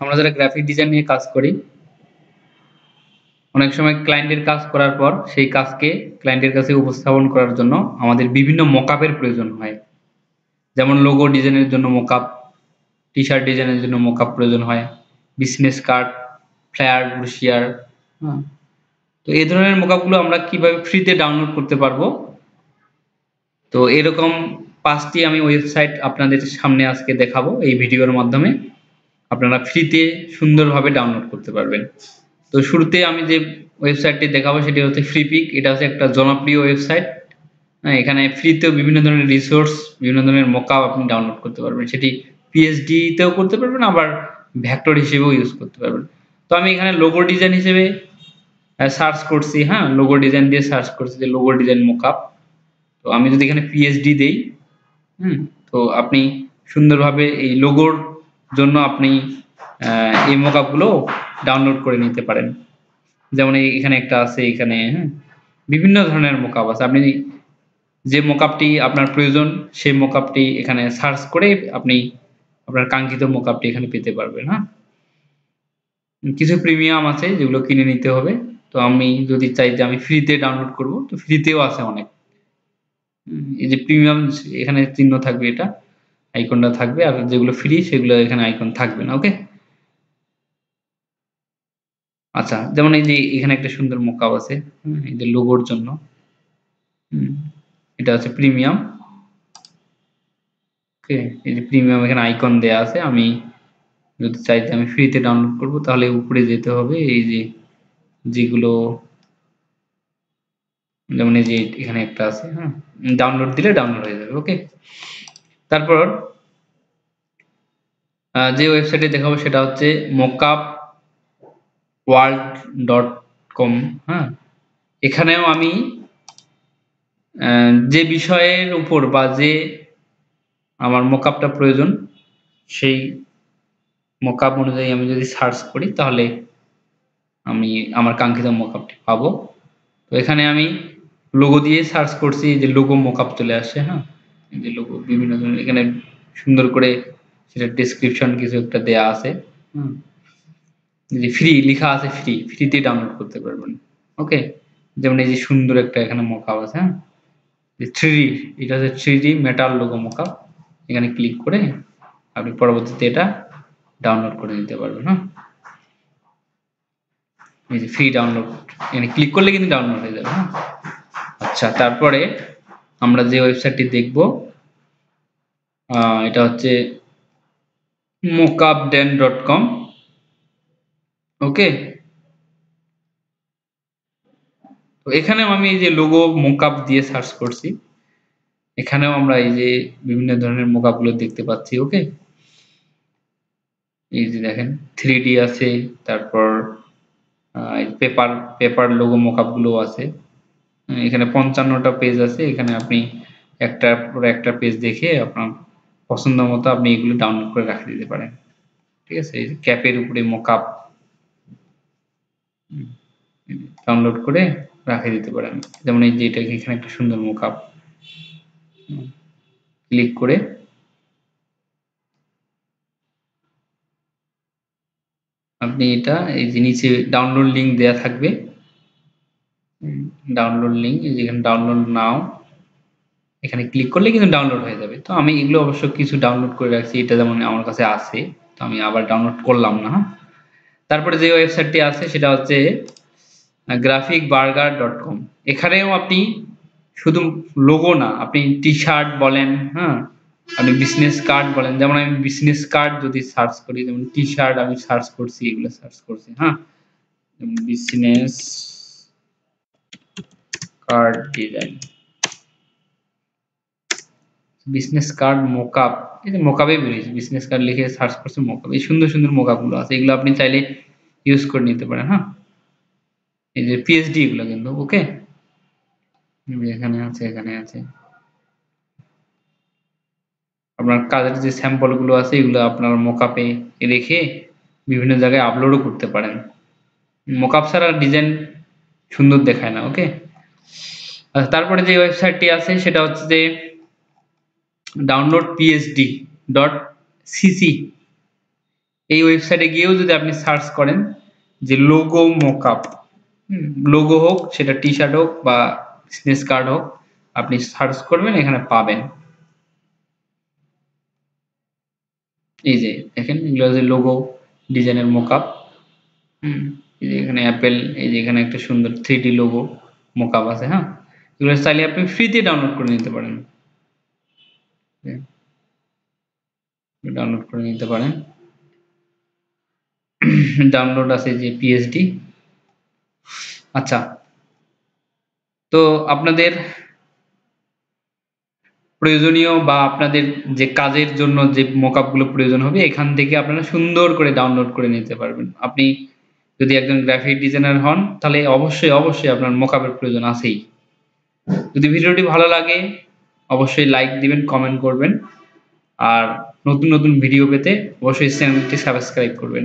আমরা যারা graphic design নিয়ে কাজ করি অনেক সময় ক্লায়েন্টের কাজ করার পর সেই কাজকে ক্লায়েন্টের কাছে উপস্থাপন করার জন্য আমাদের বিভিন্ন মকআপের প্রয়োজন হয়। যেমন লোগো ডিজাইনের জন্য মকআপ টি শার্ট ডিজাইনের জন্য মকআপ প্রয়োজন হয় বিজনেস কার্ড ফ্লায়ার ব্রুশিয়ার হ্যাঁ তো এই ধরনের মোকাপগুলো আমরা কীভাবে ফ্রিতে ডাউনলোড করতে পারব? তো এরকম পাঁচটি আমি ওয়েবসাইট আপনাদের সামনে আজকে দেখাবো এই ভিডিওর মাধ্যমে। আপনারা ফ্রিতে সুন্দরভাবে ডাউনলোড করতে পারবেন। তো শুরুতে আমি যে ওয়েবসাইটটি দেখাবো সেটি হচ্ছে ফ্রিপিক এটা হচ্ছে একটা জনপ্রিয় ওয়েবসাইট হ্যাঁ এখানে ফ্রিতেও বিভিন্ন ধরনের রিসোর্স বিভিন্ন ধরনের মোকাপ আপনি ডাউনলোড করতে পারবেন। সেটি পিএইচডিতেও করতে পারবেন, আবার ভ্যাক্টর হিসেবেও ইউজ করতে পারবেন। তো আমি এখানে লোগো ডিজাইন হিসেবে সার্চ করছি হ্যাঁ লোগো ডিজাইন দিয়ে সার্চ করছি যে লোগো ডিজাইন মোকআপ তো আমি যদি এখানে পিএইচডি দেই, হুম, তো আপনি সুন্দরভাবে এই লোগোর জন্য আপনি এই মোকআপগুলো ডাউনলোড করে নিতে পারেন। যেমন এখানে একটা আছে, এখানে হ্যাঁ বিভিন্ন ধরনের মোকআপ আছে। আপনি যে মোকআপটি আপনার প্রয়োজন, সেই মোকআপটি এখানে সার্চ করে আপনি আপনার কাঙ্ক্ষিত মোকআপটি এখানে পেতে পারবেন হ্যাঁ। কিছু প্রিমিয়াম আছে যেগুলো কিনে নিতে হবে। তো আমি যদি চাই যে আমি ফ্রিতে ডাউনলোড করব, তো ফ্রিতেও আছে অনেক। এই যে প্রিমিয়াম এখানে চিহ্ন থাকবে এটা। আইকনটা থাকবে আর যেগুলো ফ্রি সেগুলো এখানে আইকন থাকবে না ওকে আচ্ছা যেমন এই যে এখানে একটা সুন্দর মোকাব আছে এই যে লোগোর জন্য এটা হচ্ছে প্রিমিয়াম ওকে এই যে প্রিমিয়াম এখানে আইকন দেয়া আছে, আমি যদি চাইতে আমি ফ্রিতে ডাউনলোড করব, তাহলে উপরে যেতে হবে, এই যে যেগুলো, যেমন এই যে এখানে একটা আছে হ্যাঁ ডাউনলোড দিলে ডাউনলোড হয়ে যাবে ওকে তারপর যে ওয়েবসাইটে দেখাবো সেটা হচ্ছে মোকআপ ওয়ার্ল্ড ডট কম হ্যাঁ? এখানেও আমি যে বিষয়ের উপর বা যে আমার মোকআপটা প্রয়োজন, সেই মোকআপ অনুযায়ী আমি যদি সার্চ করি, তাহলে আমি আমার কাঙ্ক্ষিত মোকআপটি পাবো। তো এখানে আমি লোগো দিয়ে সার্চ করছি যে লোগো মোকআপ চলে আসছে হ্যাঁ? যে লোগো বিভিন্ন ধরনের এখানে সুন্দর করে সেটা ডেসক্রিপশন কিছু একটা দেয়া আছে। হুম। যে ফ্রি লেখা আছে ফ্রি ফ্রিতে ডাউনলোড করতে পারবেন। ওকে যেমন এই যে সুন্দর একটা এখানে মোকআপ আছে হ্যাঁ? থ্রি এটা হচ্ছে থ্রি মেটাল লোগো মোকআপ এখানে ক্লিক করে আপনি পরবর্তীতে এটা ডাউনলোড করে নিতে পারবেন হ্যাঁ? এই যে ফ্রি ডাউনলোড এখানে ক্লিক করলে কিন্তু ডাউনলোড হয়ে যাবে হ্যাঁ? আচ্ছা তারপরে আমরা যে ওয়েবসাইটটি দেখব এটা হচ্ছে মোকাপডেন ডট কম ওকে তো এখানেও আমি এই যে লোগো মোকআপ দিয়ে সার্চ করছি। এখানেও আমরা এই যে বিভিন্ন ধরনের মোকআপগুলো দেখতে পাচ্ছি ওকে এই যে দেখেন থ্রি আছে, তারপর পেপার পেপার লোগো মোকআপগুলো আছে। এখানে পঞ্চান্নটা পেজ আছে, এখানে আপনি একটা পর একটা পেজ দেখে আপনার পছন্দ মতো আপনি এগুলো ডাউনলোড করে রাখে দিতে পারেন। ঠিক আছে? এই ক্যাপের উপরে মোকআপ ডাউনলোড করে রাখে দিতে পারেন। যেমন এই যে এটা এখানে একটা সুন্দর মোকআপ ক্লিক করে আপনি এটা এই যে নিচে ডাউনলোড লিঙ্ক দেয়া থাকবে। ডাউনলোড লিঙ্ক যেখানে ডাউনলোড নাও এখানে ক্লিক করলে কিন্তু ডাউনলোড হয়ে যাবে। তো আমি এগুলো অবশ্য কিছু ডাউনলোড করে রাখছি, এটা যেমন আমার কাছে আছে, তো আমি আবার ডাউনলোড করলাম না। তারপরে যে ওয়েবসাইটটি আছে, সেটা হচ্ছে গ্রাফিক বার্গার ডট কম এখানেও আপনি শুধু লোগো না, আপনি টি শার্ট বলেন হ্যাঁ আপনি বিজনেস কার্ড বলেন, যেমন আমি বিজনেস কার্ড যদি সার্চ করি, যেমন টি শার্ট আমি সার্চ করছি, এগুলো সার্চ করছি হ্যাঁ। Business card design business card mockup এই যে মোকআপে বেরিয়েছে বিজনেস কার্ড লিখে সার্চ করছে মোকআপ এই সুন্দর সুন্দর মোকআপগুলো আছে, এগুলো আপনি চাইলে ইউজ করে নিতে পারেন হ্যাঁ? এই যে পিএইচডি এগুলো কিন্তু ওকে এখানে আছে এখানে আছে। আপনার কাজের যে স্যাম্পলগুলো আছে, এগুলো আপনার মোকআপে রেখে বিভিন্ন জায়গায় আপলোডও করতে পারেন। মোকআপ ছাড়া ডিজাইন সুন্দর দেখায় না ওকে তারপরে যে ওয়েবসাইটটি আছে, সেটা হচ্ছে যে ডাউনলোড পিএইচডি ডট সিসি এই ওয়েবসাইটে গিয়েও যদি আপনি সার্চ করেন যে লোগো মকআপ লোগো হোক, সেটা টি শার্ট হোক বা বিজনেস কার্ড হোক, আপনি সার্চ করবেন, এখানে পাবেন। এই যে, দেখেন, এগুলো যে লোগো ডিজাইনের মোকআপ হুম, এই যে এখানে অ্যাপেল এই যে এখানে একটা সুন্দর থ্রি ডি লোগো মোকআপ আছে হ্যাঁ? এগুলো চাইলে আপনি ফ্রিতে ডাউনলোড করে নিতে পারেন। ডাউনলোড করে নিতে পারেন। ডাউনলোড আছে যে পিএইচডি আচ্ছা। তো আপনাদের প্রয়োজনীয় বা আপনাদের যে কাজের জন্য যে মোকআপগুলো প্রয়োজন হবে, এখান থেকে আপনারা সুন্দর করে ডাউনলোড করে নিতে পারবেন। আপনি যদি একজন গ্রাফিক ডিজাইনার হন, তাহলে অবশ্যই অবশ্যই আপনার মোকাবের প্রয়োজন আছেই। যদি ভিডিওটি ভালো লাগে, অবশ্যই লাইক দিবেন কমেন্ট করবেন। আর নতুন নতুন ভিডিও পেতে অবশ্যই চ্যানেলটি সাবস্ক্রাইব করবেন।